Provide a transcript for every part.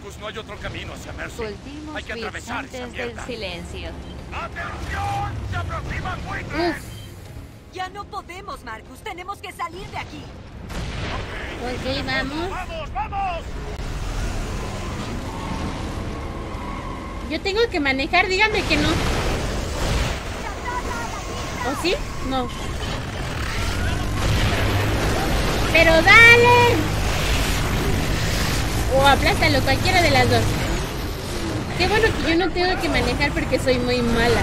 Marcus, no hay otro camino hacia Mercy. Cultivos Hay que atravesar esa vibrantes del mierda. silencio. ¡Atención! ¡Se aproximan buitres! Ya no podemos, Marcus. Tenemos que salir de aquí. Ok, vamos. ¡Vamos, vamos! Yo tengo que manejar, díganme que no. ¿O sí? No. Pero dale. O aplástalo, cualquiera de las dos. Qué bueno que yo no tengo que manejar porque soy muy mala.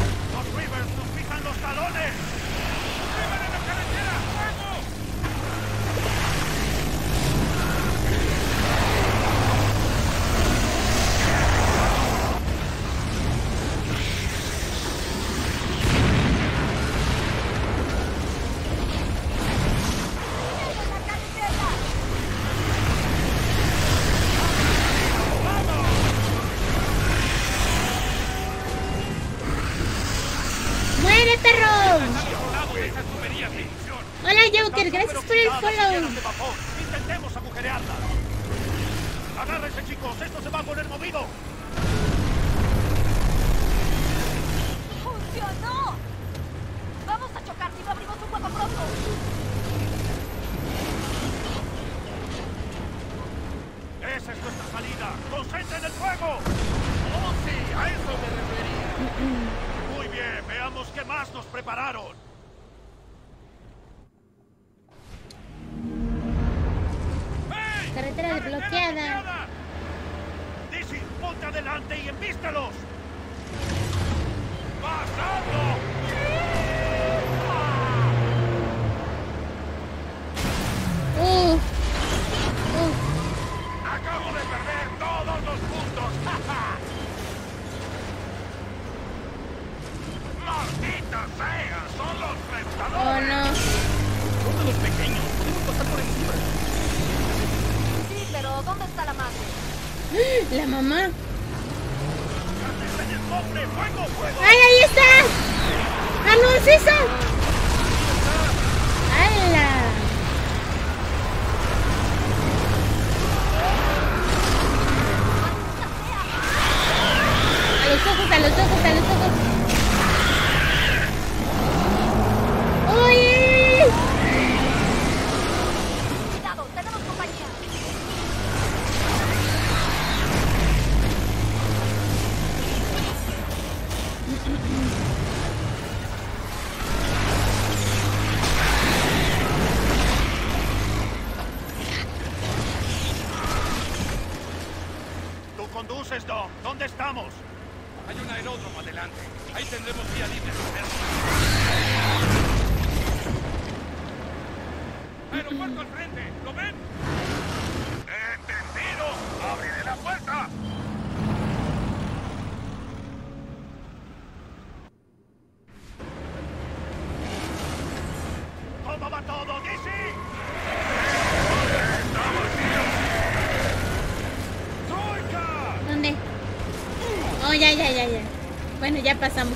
Hola, Joker, gracias por el follow. Intentemos agujerearla. Agárrense, chicos. Esto se va a poner movido. ¡Funcionó! Vamos a chocar si no abrimos un hueco pronto. Esa es nuestra salida. ¡Concentren el fuego! ¡Oh, sí! A eso me refería. Veamos qué más nos prepararon. ¡Hey! Carretera desbloqueada. Dizzy, ponte adelante y embístelos. ¡Pasando! Uh, uh. ¡Acabo de perder todos los puntos! Sea! ¡Son los Oh, rentadores! no. Son de los pequeños. Podemos pasar por encima. Sí, pero ¿dónde está la madre? La mamá. ¡Ay, ahí está! ¡Ah, no, es esa! Oh, ya, ya, ya, ya. Bueno, ya pasamos.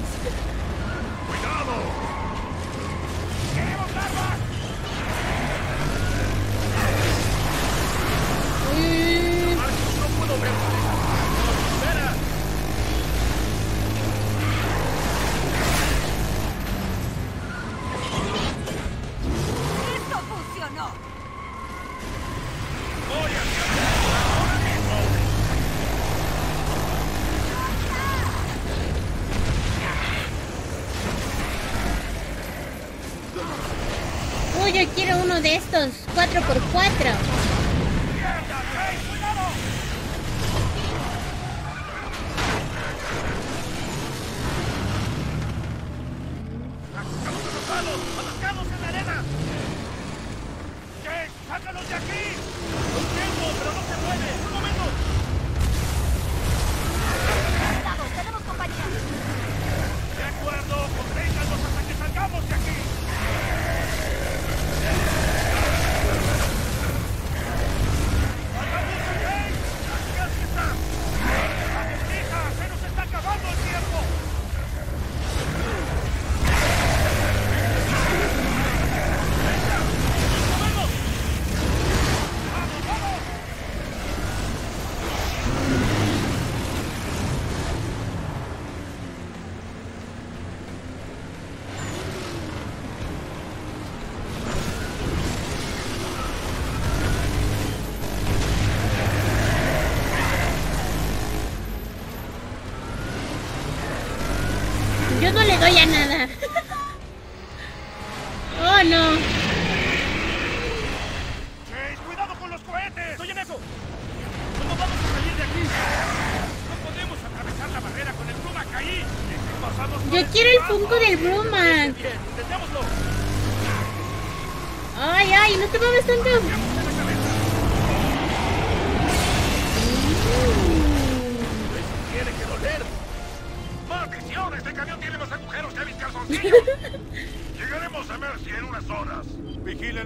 Doy a nada.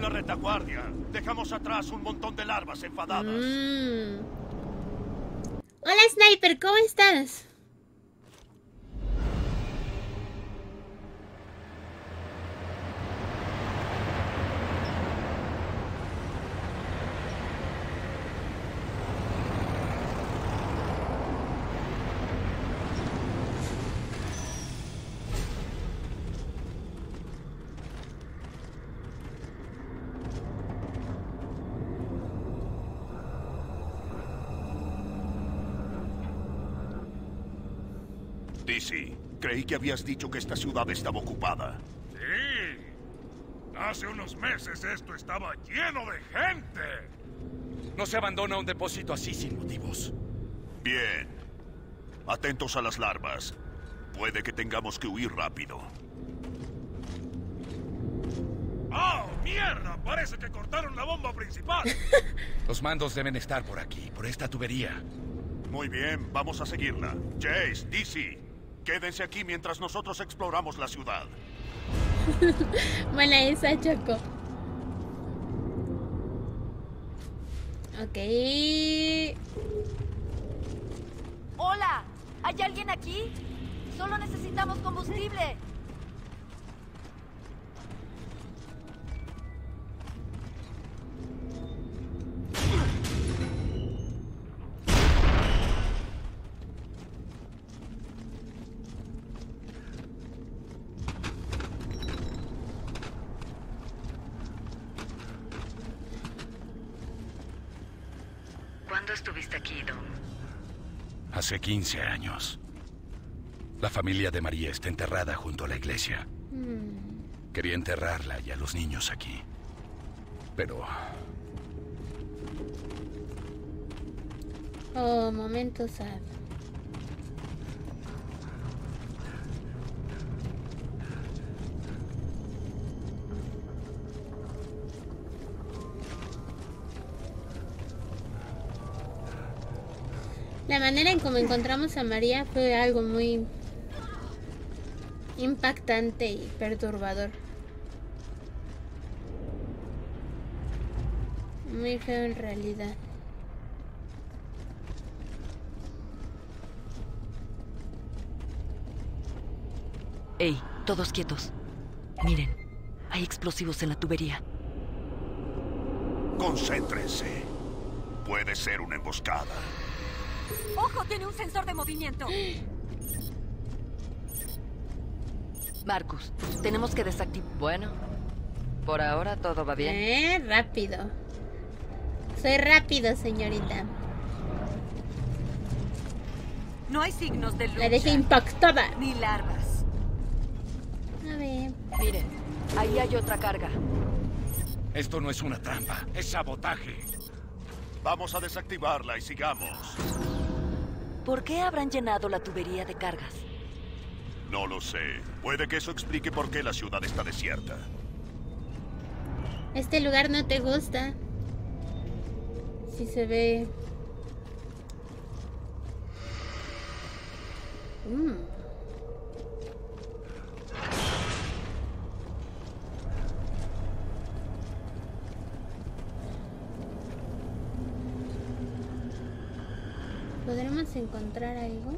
Retaguardia. Dejamos atrás un montón de larvas enfadadas. Mm. Hola, Sniper, ¿cómo estás? Que habías dicho que esta ciudad estaba ocupada. Sí. Hace unos meses esto estaba lleno de gente. No se abandona un depósito así sin motivos. Bien. Atentos a las larvas. Puede que tengamos que huir rápido. ¡Oh, mierda! Parece que cortaron la bomba principal. Los mandos deben estar por aquí, por esta tubería. Muy bien, vamos a seguirla. Jace, Dizzy, quédense aquí mientras nosotros exploramos la ciudad. Buena esa, Choco. Ok. Hola, ¿hay alguien aquí? Solo necesitamos combustible. Hace 15 años. La familia de María está enterrada junto a la iglesia. Mm. Quería enterrarla y a los niños aquí. Pero Oh, momento sad. La manera en cómo encontramos a María fue algo muy impactante y perturbador. Muy feo en realidad. Ey, todos quietos. Miren, hay explosivos en la tubería. Concéntrense. Puede ser una emboscada. ¡Ojo! Tiene un sensor de movimiento. Marcus, tenemos que desactivar. Bueno, por ahora todo va bien. Eh, rápido. Soy rápido, señorita. No hay signos de La dejé impactada. ni larvas. A ver. Miren, ahí hay otra carga. esto no es una trampa, es sabotaje. Vamos a desactivarla y sigamos. ¿Por qué habrán llenado la tubería de cargas? No lo sé. Puede que eso explique por qué la ciudad está desierta. Este lugar no te gusta. Si se ve. Mm. ¿Podremos encontrar algo?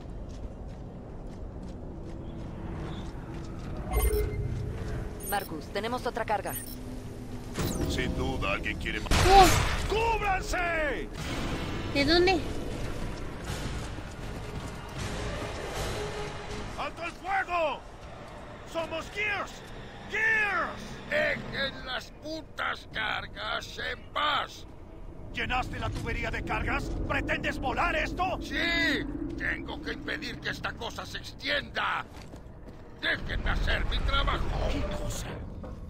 Marcus, tenemos otra carga. Sin duda, alguien quiere más. ¡Oh! ¡Cúbranse! ¿De dónde? ¡Alto el fuego! ¡Somos Gears! ¡Gears! ¡Dejen las putas cargas en paz! ¿Llenaste la tubería de cargas? ¿Pretendes volar esto? ¡Sí! Tengo que impedir que esta cosa se extienda. Déjenme hacer mi trabajo. ¿Qué cosa?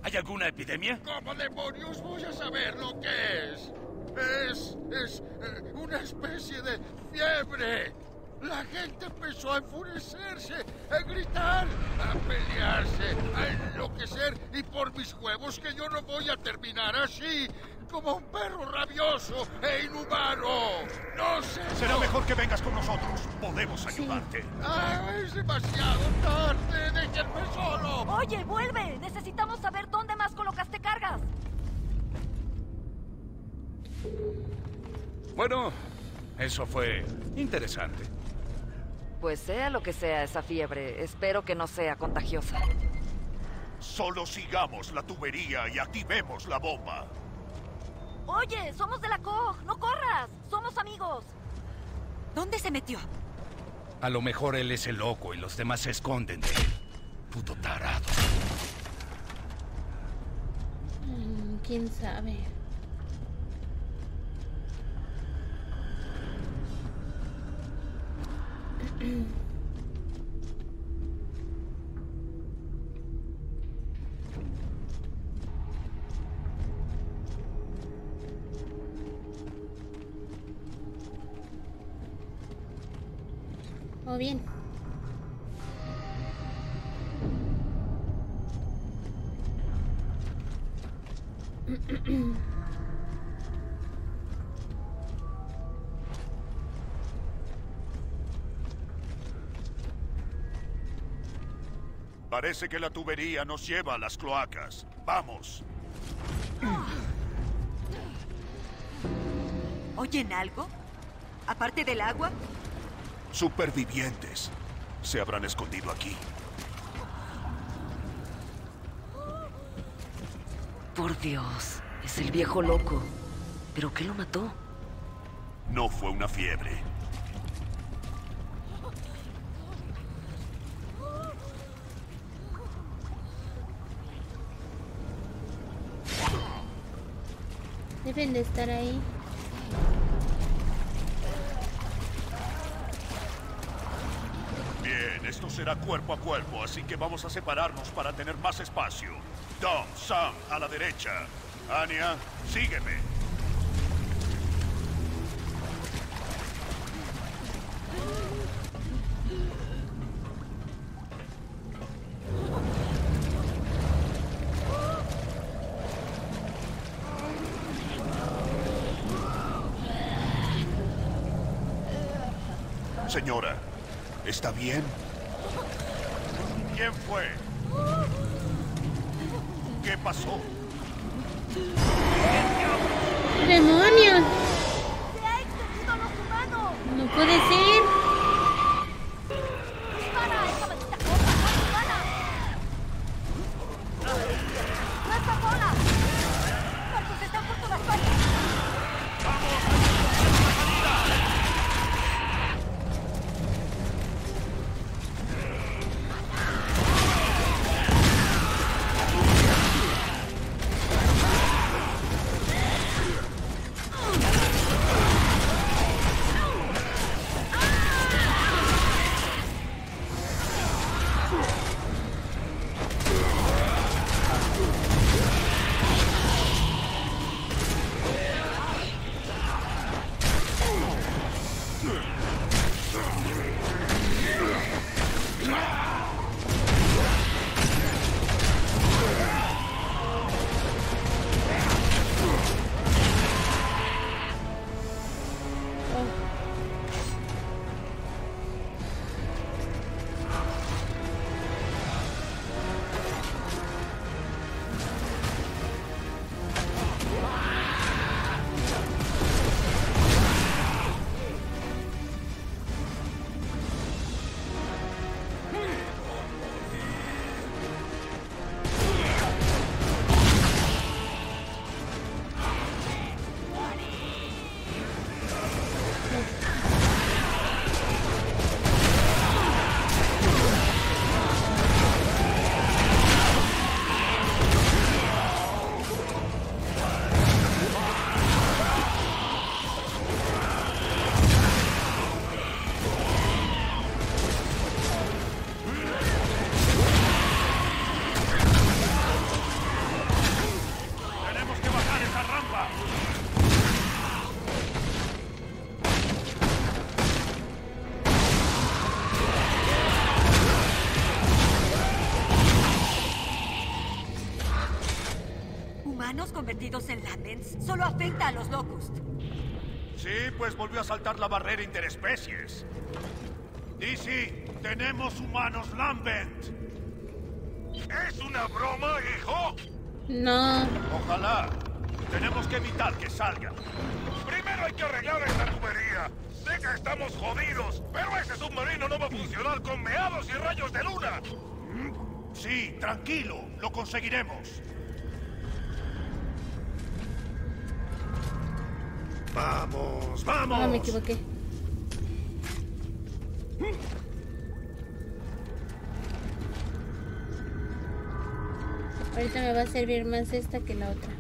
¿Hay alguna epidemia? ¿Cómo demonios voy a saber lo que es? Es. es. eh, una especie de fiebre. La gente empezó a enfurecerse, a gritar, a pelearse, a enloquecer. Y por mis huevos que yo no voy a terminar así, como un perro rabioso e inhumano. No sé. Será mejor que vengas con nosotros. Podemos ayudarte. Ah, es demasiado tarde. Déjenme solo. Oye, vuelve. Necesitamos saber dónde más colocaste cargas. Bueno, eso fue interesante. Pues sea lo que sea esa fiebre, espero que no sea contagiosa. Solo sigamos la tubería y activemos la bomba. Oye, somos de la COG. No corras. Somos amigos. ¿Dónde se metió? A lo mejor él es el loco y los demás se esconden de él. Puto tarado. Mm, ¿Quién sabe? O bien. Parece que la tubería nos lleva a las cloacas. Vamos. ¿Oyen algo? ¿Aparte del agua? Supervivientes. Se habrán escondido aquí. Por Dios, es el viejo loco. ¿Pero qué lo mató? No fue una fiebre. De estar ahí. Bien, esto será cuerpo a cuerpo, así que vamos a separarnos para tener más espacio. Dom, Sam, a la derecha. Anya, sígueme. Señora, ¿está bien? ¿Quién fue? ¿Qué pasó? ¡Demonios! ¡Se ha extendido a los humanos! No puede ser. Humanos convertidos en laments solo afecta a los Locust. Sí, pues volvió a saltar la barrera interespecies. DC, tenemos humanos Lambent. ¿Es una broma, hijo? No. Ojalá. Tenemos que evitar que salga. Primero hay que arreglar esta tubería. Sé que estamos jodidos, pero ese submarino no va a funcionar con meados y rayos de luna. Sí, tranquilo, lo conseguiremos. Vamos, vamos. No, me equivoqué. Ahorita me va a servir más esta que la otra.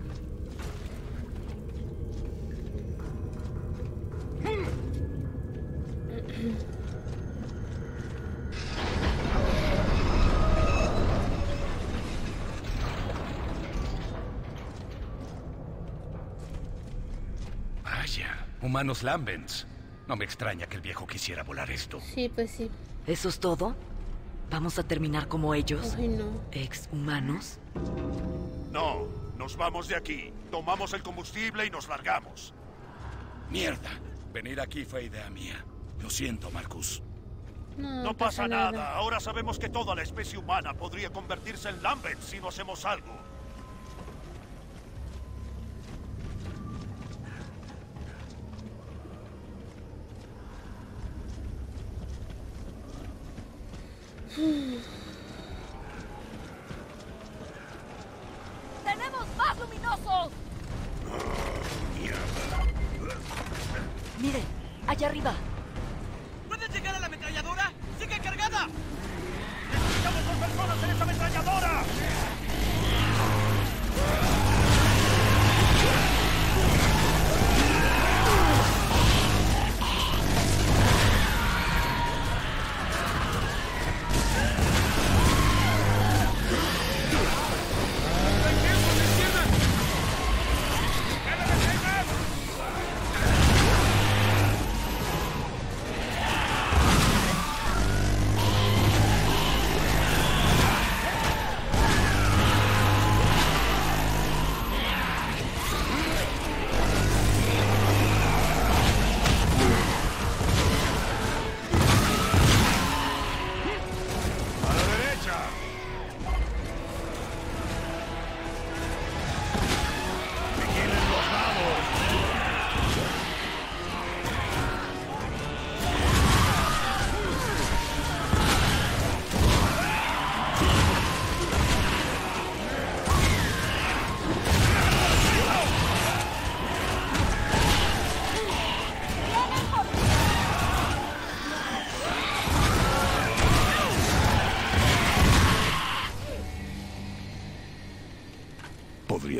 Humanos Lambents. No me extraña que el viejo quisiera volar esto. Sí, pues sí. ¿Eso es todo? ¿Vamos a terminar como ellos? Ay, no. ¿Ex-humanos? No, nos vamos de aquí. Tomamos el combustible y nos largamos. Mierda. Venir aquí fue idea mía. Lo siento, Marcus. No, No pasa nada. Ahora sabemos que toda la especie humana podría convertirse en Lambent si no hacemos algo.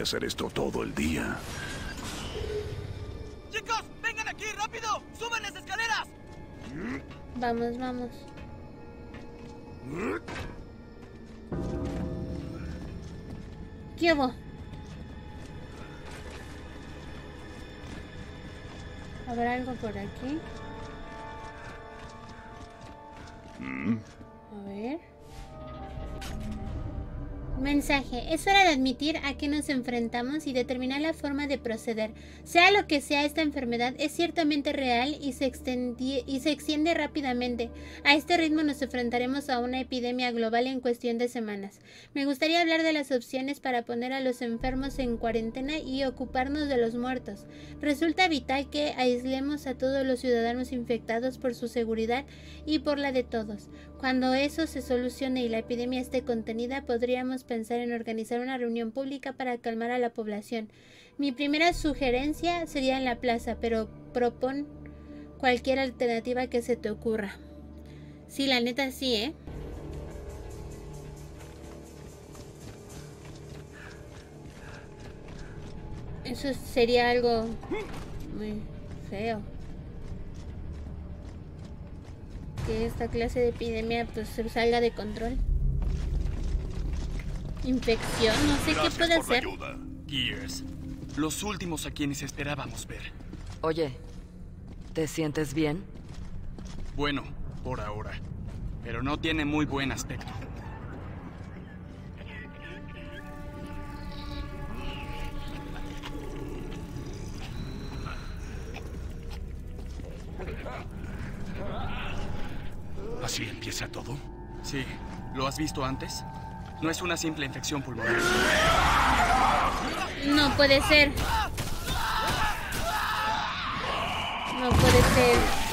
Ser esto todo el día. ¡Chicos, vengan aquí, rápido! ¡Suben las escaleras! Vamos, vamos. ¿Qué hubo? ¿Habrá algo por aquí? A ver. Mensaje. Es hora de admitir a qué nos enfrentamos y determinar la forma de proceder. Sea lo que sea, esta enfermedad es ciertamente real y se, extiende rápidamente. A este ritmo nos enfrentaremos a una epidemia global en cuestión de semanas. Me gustaría hablar de las opciones para poner a los enfermos en cuarentena y ocuparnos de los muertos. Resulta vital que aislemos a todos los ciudadanos infectados por su seguridad y por la de todos. Cuando eso se solucione y la epidemia esté contenida, podríamos pensar en organizar una reunión pública para calmar a la población. Mi primera sugerencia sería en la plaza, pero propon cualquier alternativa que se te ocurra. Sí, la neta sí, ¿eh? Eso sería algo muy feo. Que esta clase de epidemia pues se salga de control. Infección, no sé qué puede hacer. Gears, los últimos a quienes esperábamos ver. Oye, ¿te sientes bien? Bueno, por ahora. Pero no tiene muy buen aspecto. ¿Así empieza todo? Sí. ¿Lo has visto antes? No es una simple infección pulmonar. No puede ser. No puede ser.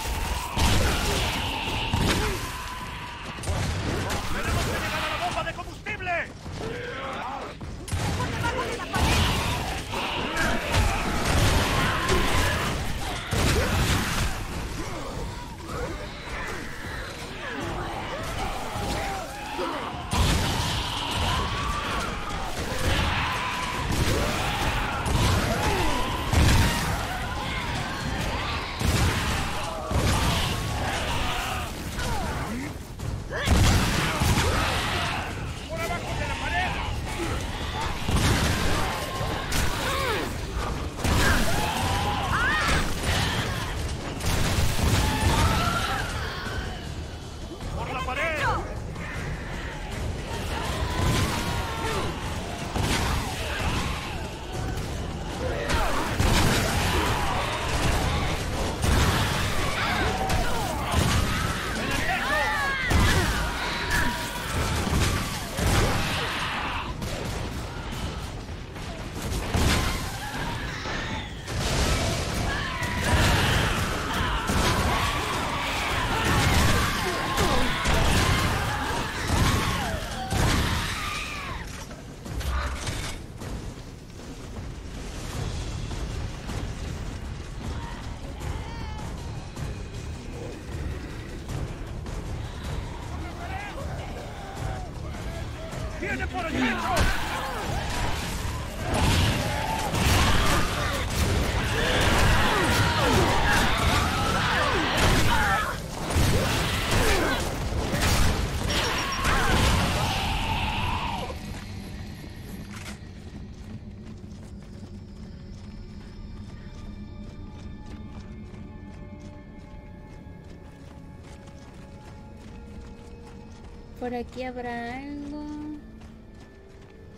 Por aquí habrá algo.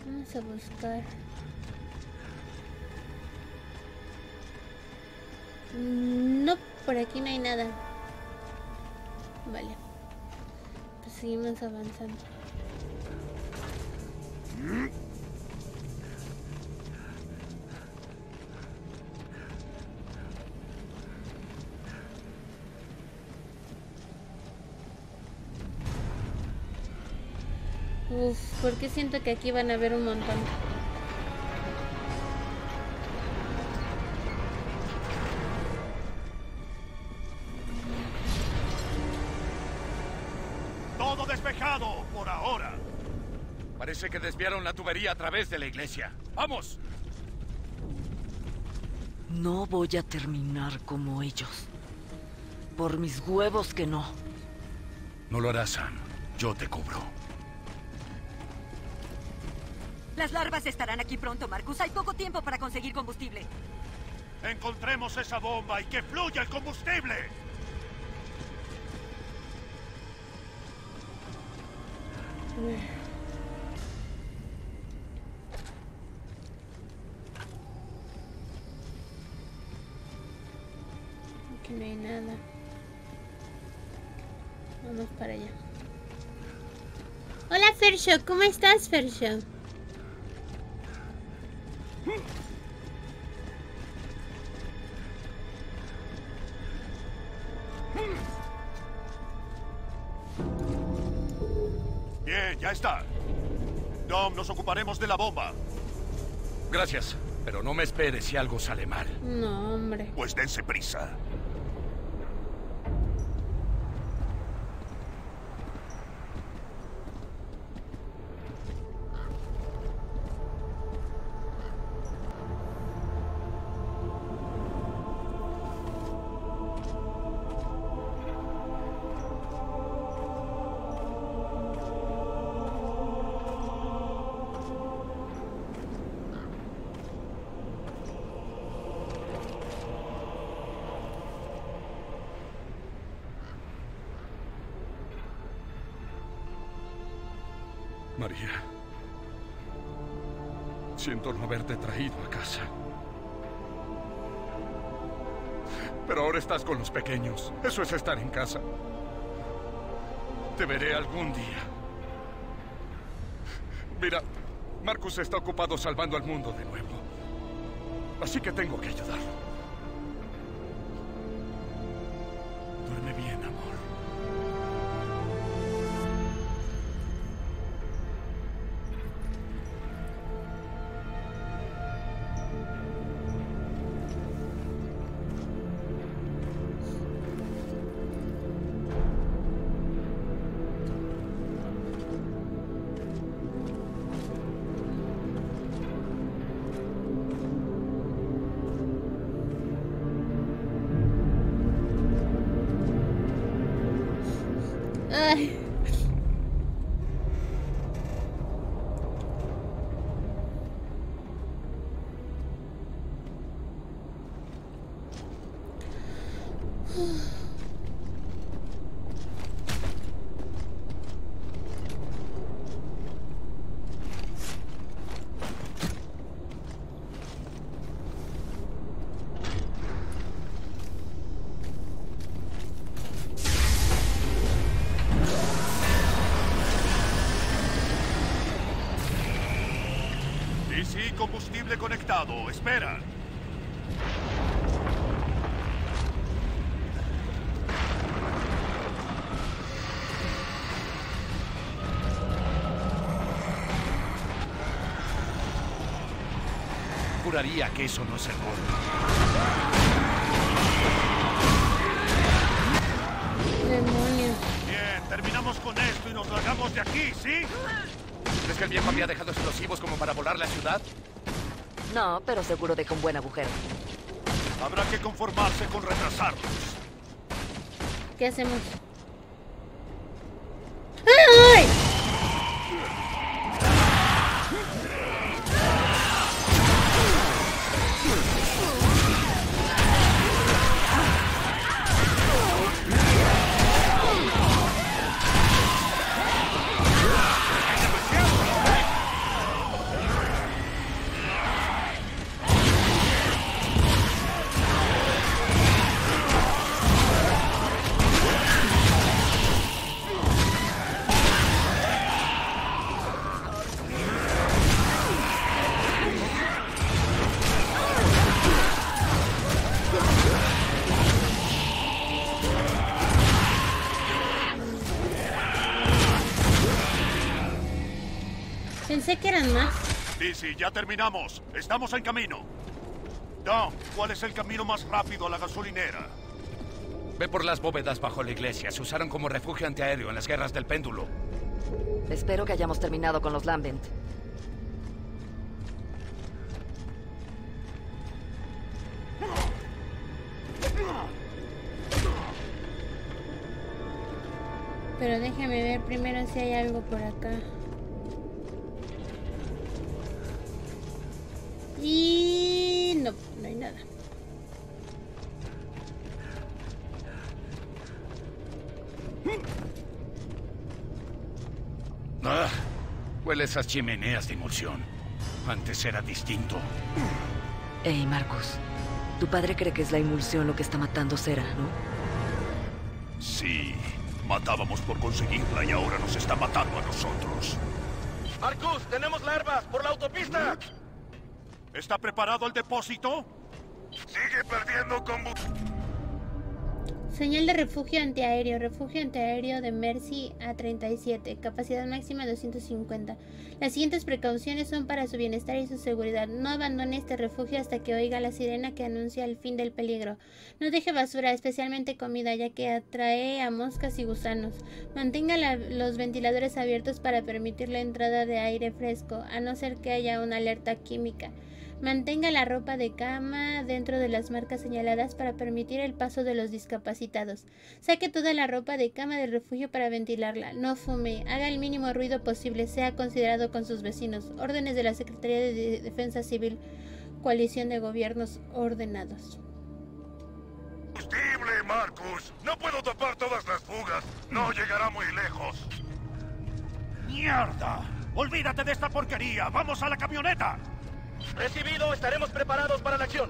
Vamos a buscar. No, por aquí no hay nada. Vale. Pues seguimos avanzando. Porque siento que aquí van a haber un montón. ¡Todo despejado por ahora! Parece que desviaron la tubería a través de la iglesia. ¡Vamos! No voy a terminar como ellos. Por mis huevos que no. No lo harás, Sam. Yo te cubro. Las larvas estarán aquí pronto, Marcus. Hay poco tiempo para conseguir combustible. Encontremos esa bomba y que fluya el combustible. Aquí no hay nada. Vamos para allá. Hola Fersho, ¿cómo estás Fersho? De la bomba. Gracias, pero no me esperes si algo sale mal. No, hombre. Pues dense prisa. Siento no haberte traído a casa. Pero ahora estás con los pequeños. Eso es estar en casa. Te veré algún día. Mira, Marcus está ocupado salvando al mundo de nuevo. Así que tengo que ayudarlo. Ay. Y sí, Espera. Juraría que eso no es el gordo. Demonios. Bien, terminamos con esto y nos largamos de aquí, ¿sí? ¿Crees que el viejo había dejado explosivos como para volar la ciudad? No, pero seguro deja un buen agujero. Habrá que conformarse con retrasarnos. ¿Qué hacemos? ¡Ay! Dizzy, ya terminamos. Estamos en camino. Dom, ¿cuál es el camino más rápido a la gasolinera? Ve por las bóvedas bajo la iglesia. Se usaron como refugio antiaéreo en las guerras del péndulo. Espero que hayamos terminado con los Lambent. Pero déjame ver primero si hay algo por acá. Y no, no hay nada. Ah, huele esas chimeneas de emulsión. Antes era distinto. Hey, Marcus. Tu padre cree que es la emulsión lo que está matando Cera, ¿no? Sí, matábamos por conseguirla y ahora nos está matando a nosotros. Marcus, tenemos larvas por la autopista. ¿Está preparado el depósito? Sigue perdiendo combustible. Señal de refugio antiaéreo. Refugio antiaéreo de Mercy A37. Capacidad máxima 250. Las siguientes precauciones son para su bienestar y su seguridad. No abandone este refugio hasta que oiga la sirena que anuncia el fin del peligro. No deje basura, especialmente comida, ya que atrae a moscas y gusanos. Mantenga la- los ventiladores abiertos para permitir la entrada de aire fresco, a no ser que haya una alerta química. Mantenga la ropa de cama dentro de las marcas señaladas para permitir el paso de los discapacitados. Saque toda la ropa de cama del refugio para ventilarla. No fume. Haga el mínimo ruido posible. Sea considerado con sus vecinos. Órdenes de la Secretaría de De- Defensa Civil. Coalición de Gobiernos Ordenados. Combustible, Marcus. No puedo tapar todas las fugas. No llegará muy lejos. ¡Mierda! ¡Olvídate de esta porquería! ¡Vamos a la camioneta! Recibido, estaremos preparados para la acción.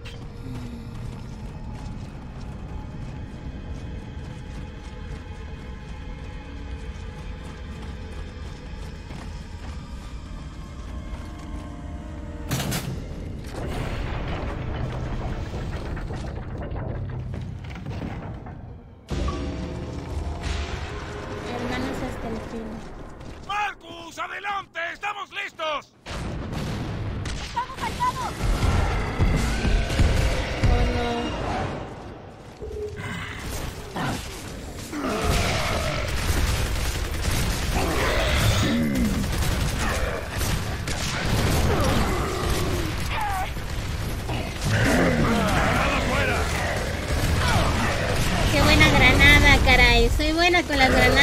Caray. Soy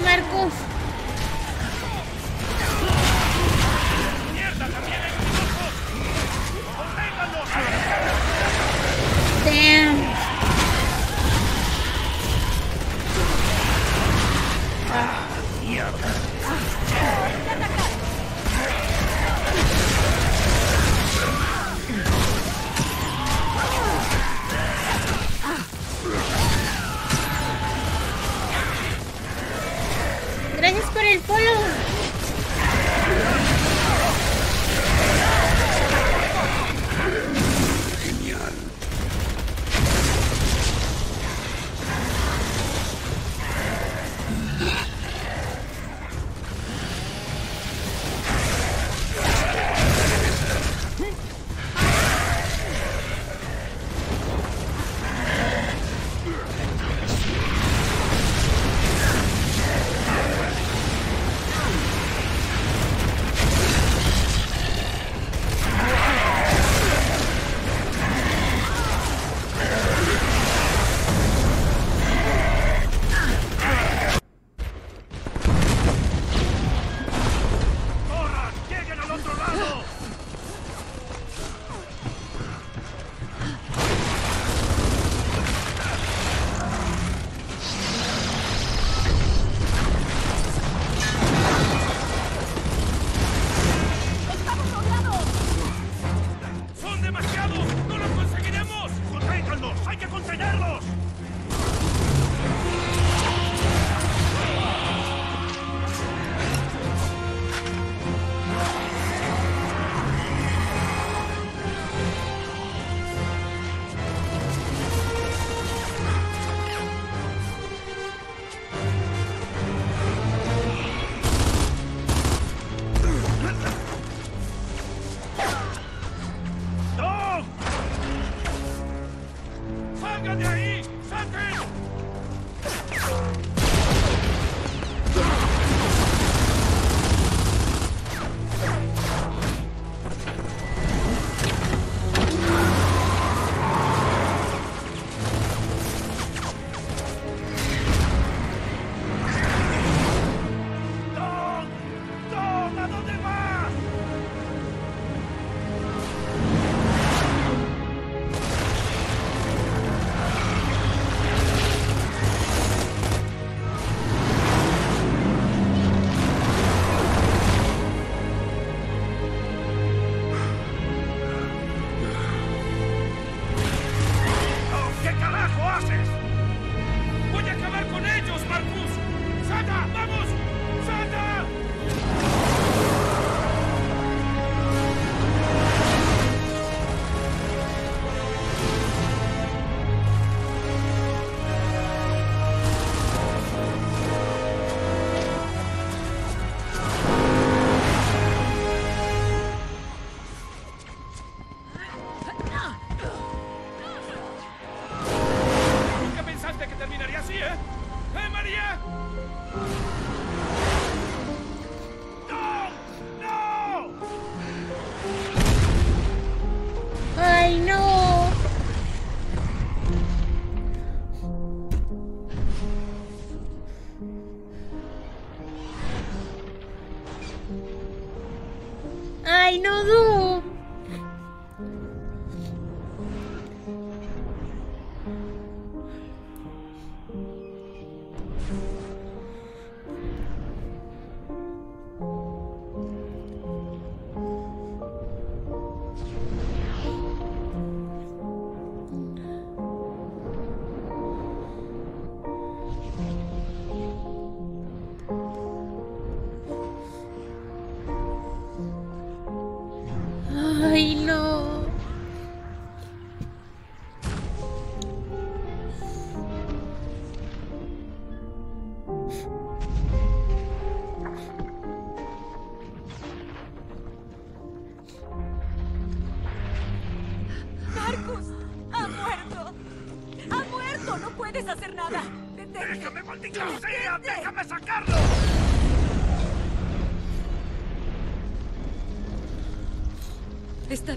Lo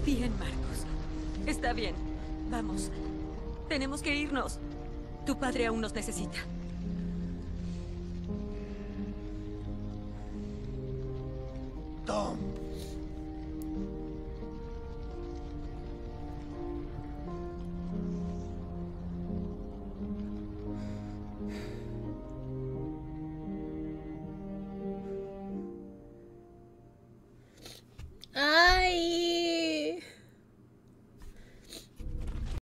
bien, Marcos. Está bien. Vamos. Tenemos que irnos. Tu padre aún nos necesita.